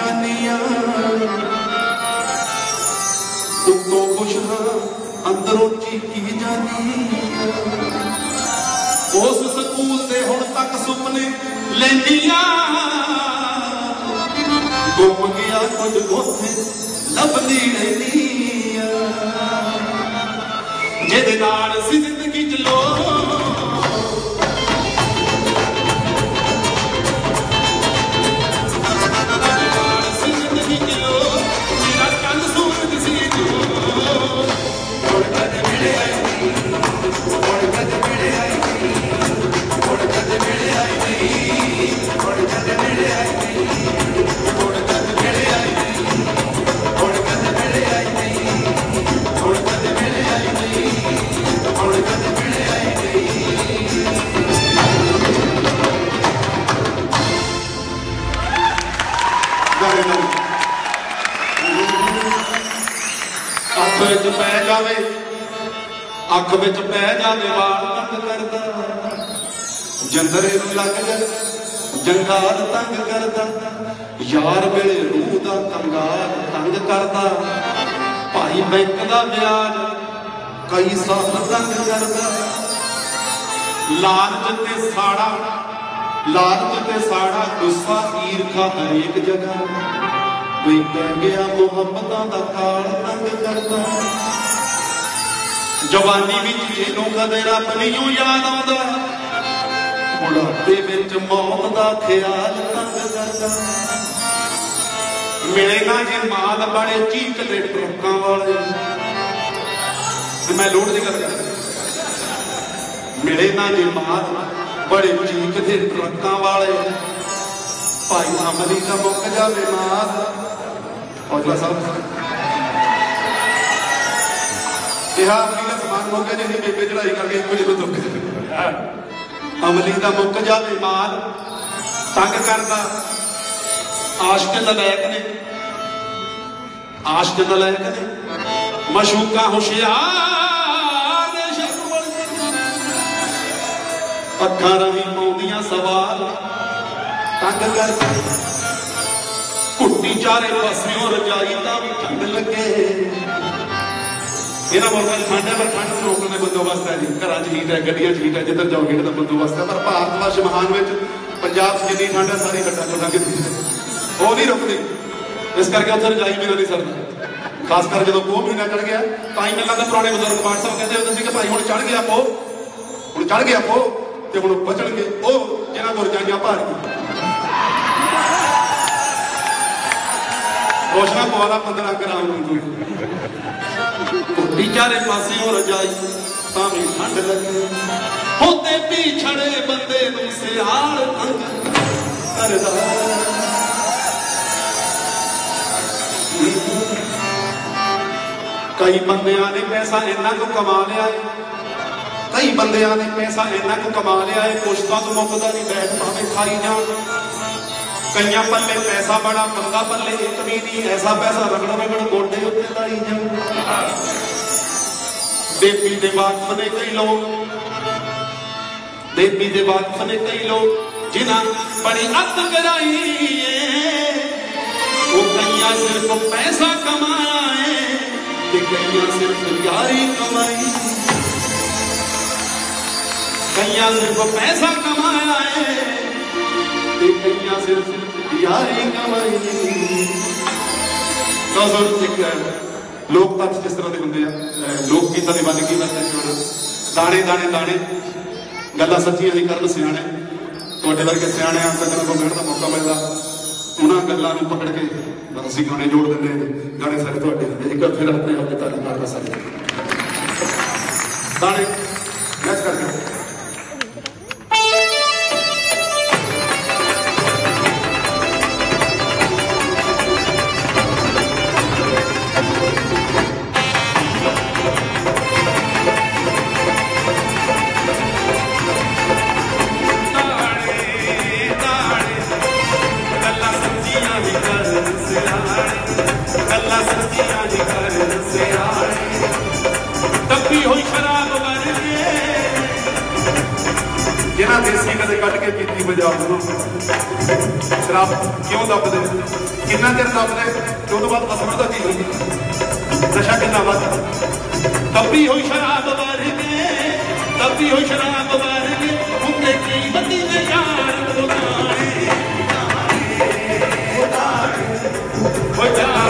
ਜਾਨੀਆਂ। ਉੱਤੋਂ ਖੁਸ਼ ਹਾਂ ਅੰਦਰੋਂ ਚੀਕੀ ਜਾਨੀਆਂ। ਉਸ ਸਕੂਲ ਦੇ ਹੁਣ ਤੱਕ ਸੁਪਨੇ ਲੈਂਦੀਆਂ। ਗੁੰਮ ਗਿਆ ਕੁਝ ਉੱਥੇ, ਲੱਭਦੀ ਰਹਿੰਦੀ ਜਿਹਦੇ ਨਾਲ ਸੀ ਵਿੱਚ ਪੈ ਜਾਵੇ, ਅੱਖ ਵਿੱਚ ਪੈ ਜਾਵੇ, ਵਾਲ ਤੰਗ ਕਰਦਾ। ਜੰਦਰੇ ਨੂੰ ਲੱਗ ਜਾ ਜੰਗਾਲ ਤੰਗ ਕਰਦਾ। ਯਾਰ ਵੇਲੇ ਰੂਹ ਦਾ ਕੰਗਾਲ ਤੰਗ ਕਰਦਾ। ਭਾਈ ਬੈਂਕ ਦਾ ਵਿਆਜ ਕਈ ਸਾਲ ਤੰਗ ਕਰਦਾ। ਲਾਲਚ ਤੇ ਸਾੜਾ, ਲਾਲਚ ਤੇ ਸਾੜਾ ਗੁੱਸਾ ਈਰਖਾ ਹਰੇਕ ਜਗ੍ਹਾ। ਕੋਈ ਕਹਿ ਗਿਆ ਮੁਹੱਬਤਾਂ ਦਾ ਕਾਲ ਤੰਗ ਕਰਦਾ। ਜਵਾਨੀ ਵਿੱਚ ਇਹਨੂੰ ਕਦੇ ਰੱਬ ਨਹੀਂ ਯਾਦ ਆਉਂਦਾ। ਬੁਢਾਪੇ ਵਿੱਚ ਮੌਤ ਦਾ ਖਿਆਲ ਤੰਗ ਕਰਦਾ। ਮਿਲੇ ਨਾ ਜੇ ਮਾਲ ਬੜੇ ਚੀਕਦੇ ਟਰੱਕਾਂ ਵਾਲੇ। ਤੇ ਮੈਂ ਲੋੜ ਦੀ ਗੱਲ ਕਰਦਾ। ਮਿਲੇ ਨਾ ਜੇ ਮਾਲ ਬੜੇ ਚੀਕਦੇ ਟਰੱਕਾਂ ਵਾਲੇ। ਭਾਈ ਅਮਲੀ ਦਾ ਮੁੱਕ ਜਾਵੇ ਮਾਲ। ਔਜਲਾ ਸਾਹਿਬ। ਕਿਹਾ ਅਮਲੀ ਦਾ ਸਮਾਨ ਮੁੱਕ ਗਿਆ ਜਿਹਨੇ ਬੇਬੇ ਚੜਾਈ ਕਰਕੇ ਇੱਕੋ ਜਿਹੇ ਦੁੱਖ ਅਮਲੀ ਦਾ ਮੁੱਕ ਜਾਵੇ ਮਾਲ, ਤੰਗ ਕਰਦਾ ਆਸ਼ਕ ਨਲਾਇਕ ਨੇ। ਆਸ਼ਕ ਨਲਾਇਕ ਨੇ। ਮਸ਼ੂਕਾ ਹੁਸ਼ਿਆਰ ਅੱਖਾਂ ਰਵੀ ਪਾਉਂਦੀਆਂ ਸਵਾਲ, ਤੰਗ ਕਰਦਾ ਘੁੱਟੀ ਚਾਰੇ ਪਾਸਿਓਂ ਰਜਾਈ ਦਾ ਠੰਡ ਲੱਗੇ। ਇਹਨਾਂ ਮੁਲਕਾਂ ਠੰਡ ਹੈ, ਪਰ ਠੰਡ ਨੂੰ ਰੋਕਣ ਦੇ ਬੰਦੋਬਸਤ ਹੈ ਜੀ। ਘਰਾਂ 'ਚ ਹੀਟ ਹੈ, ਗੱਡੀਆਂ 'ਚ ਹੀਟ ਹੈ, ਜਿੱਧਰ ਜਾਓ ਹੀਟ ਦਾ ਬੰਦੋਬਸਤ ਹੈ। ਪਰ ਭਾਰਤ ਵਰਸ਼ ਮਹਾਨ ਵਿੱਚ ਪੰਜਾਬ 'ਚ ਜਿੰਨੀ ਠੰਡ ਹੈ, ਸਾਰੀ ਘਟਾ ਤੋਂ ਲੱਗ ਉਹ ਨਹੀਂ ਰੁਕਦੀ। ਇਸ ਕਰਕੇ ਉੱਥੇ ਰਜਾਈ ਬਿਨਾਂ ਨਹੀਂ ਸਰਦਾ। ਖਾਸ ਕਰ ਜਦੋਂ ਕੋਹ ਮਹੀਨਾ ਚੜ ਗਿਆ, ਤਾਂ ਹੀ ਮੈਨੂੰ ਲੱਗਦਾ ਪੁਰਾਣੇ ਬਜ਼ੁਰਗ ਮਾਨ ਸਾਹਿਬ ਕਹਿੰਦੇ ਹੁੰਦੇ ਸੀ ਕਿ ਭਾਈ, ਹੁਣ ਚੜ ਗਿਆ ਪੋ ਹੁਣ ਚੜ ਗਿਆ ਪੋ ਤੇ ਹੁਣ ਬਚਣਗੇ ਉਹ ਜਿਹਨਾਂ ਕੋਲ ਰਜਾਈਆਂ ਭਾਰੀਆਂ। ਰੋਸ਼ਨਾ ਪਵਾਲਾ 15 ਗ੍ਰਾਮ ਨੂੰ ਕੁੱਟੀ ਚਾਰੇ ਪਾਸੇ ਹੋ ਰਜਾਈ ਤਾਂ ਵੀ ਠੰਡ ਲੱਗੇ। ਹੁੰਦੇ ਪਿਛੜੇ ਬੰਦੇ ਨੂੰ ਸਿਆਲ ਤੰਗ ਕਰਦਾ। ਕਈ ਬੰਦਿਆਂ ਨੇ ਪੈਸਾ ਇੰਨਾ ਕੁ ਕਮਾ ਲਿਆ ਏ। ਕਈ ਬੰਦਿਆਂ ਨੇ ਪੈਸਾ ਇੰਨਾ ਕੁ ਕਮਾ ਲਿਆ ਏ ਪੁਸ਼ਤਾਂ ਤੋਂ ਮੁੱਕਦਾ ਨਹੀਂ ਬੈਠ ਭਾਵੇਂ ਖਾਈ ਜਾਣ। कई पल पैसा बड़ा मंगा पल्ले इतनी नहीं ऐसा पैसा रगड़ रगड़ गोडे उत्ते लाई जाओ देवी दे बात फने कई लोग देवी दे बात फने कई लोग जिन्हें बड़ी अत कराई वो कईया सिर्फ़ पैसा कमाए ते सिर्फ़ यारी कमाई कई सिर्फ़ पैसा कमाया है ਤੇ ਕਈਆਂ ਸਿਰਫ ਯਾਰੀ ਕਮਾਈ ਨਜ਼ਰ ਇੱਕ ਲੋਕ ਤੱਥ ਕਿਸ ਤਰ੍ਹਾਂ ਦੇ ਹੁੰਦੇ ਆ ਲੋਕ ਗੀਤਾਂ ਦੀ ਬਾਣੀ ਕੀ ਵਰਤਦੇ ਦਾਣੇ ਦਾਣੇ ਦਾਣੇ। ਗੱਲਾਂ ਸੱਚੀਆਂ ਹੀ ਕਰਨ ਸਿਆਣੇ। ਤੁਹਾਡੇ ਵਰਗੇ ਸਿਆਣੇ ਆ, ਸੱਜਣਾ ਕੋਲ ਮਿਲਣ ਦਾ ਮੌਕਾ ਮਿਲਦਾ। ਉਹਨਾਂ ਗੱਲਾਂ ਨੂੰ ਪਕੜ ਕੇ ਬਸ ਅਸੀਂ ਗਾਣੇ ਜੋੜ ਦਿੰਦੇ ਗਾਣੇ ਸਾਰੇ ਤੁਹਾਡੇ ਹੁੰਦੇ ਇੱਕ ਫਿਰ ਆਪਣੇ ਆਪ ਦੇ ਤਾਲੀ ਮਾਰਦਾ ਸਾਰੇ। ਕੀ ਵਜ੍ਹਾ ਸ਼ਰਾਬ ਕਿਉਂ ਲੱਭਦੇ ਕਿੰਨਾ ਚਿਰ ਦੱਬਦੇ? ਤੇ ਉਸ ਤੋਂ ਬਾਅਦ ਅਸਮਝਤਾ ਕੀ ਹੋਈ? ਨਸ਼ਾ ਕਿੰਨਾ ਵੱਧ? ਤੱਬੀ ਹੋਈ ਸ਼ਰਾਬ ਵਰਗੇ ਤੱਬੀ ਹੋਈ ਸ਼ਰਾਬ ਵਰਗੇ ਹੁੰਦੇ ਕੀ ਬੰਦੀ ਨੇ? ਯਾਰ ਬੁਲਾਏ ਬੁਲਾਏ ਬੁਲਾਏ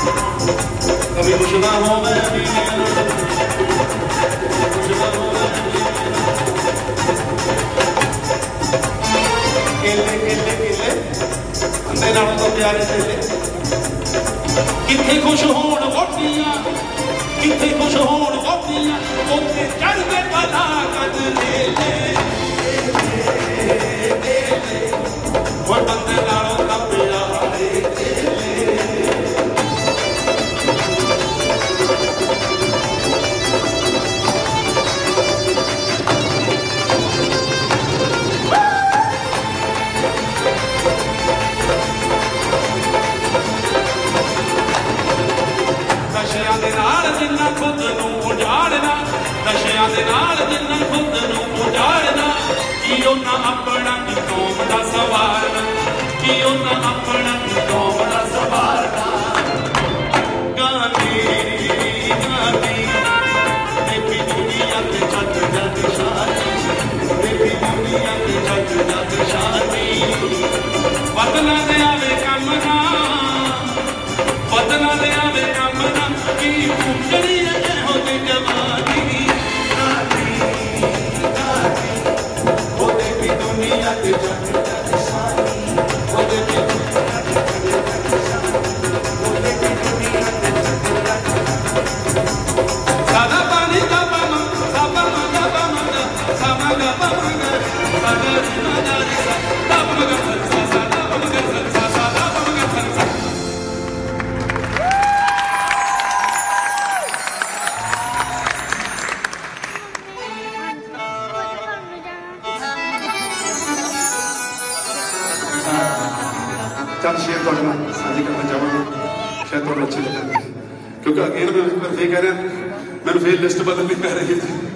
Amigo, je m'en ਨਾਲ ਤੋਂ ਪਿਆਰ ਚੇਲੇ ਕਿੱਥੇ ਖੁਸ਼ ਹੋਣ ਵੋਟੀਆਂ ਕਿੱਥੇ ਖੁਸ਼ ਹੋਣ ਵੋਟੀਆਂ ਉੱਤੇ ਚੜ ਕੇ ਬਣਾ ਕੱਢ ਲੈ ਲੈ ਲੈ ਲੈ ਬਦਲਾ ਦੇ ਆਵੇ ਕੰਮ ਨਾ ਬਦਲਾ ਦੇ ਆਵੇ ਗੱਲ ਸ਼ੇਅਰ ਤੁਹਾਡੇ ਨਾਲ ਸਾਂਝੀ ਕਰਨਾ ਚਾਹਾਂਗਾ। ਸ਼ਾਇਦ ਤੁਹਾਨੂੰ ਅੱਛੀ ਲੱਗੇਗੀ ਕਿਉਂਕਿ ਅਗੇਨ ਮੈਂ ਕਹਿ ਰਿਹਾ ਮੈਨੂੰ ਫੇਰ ਲਿਸਟ ਬਦਲਣੀ ਪੈ ਰਹੀ ਹੈ।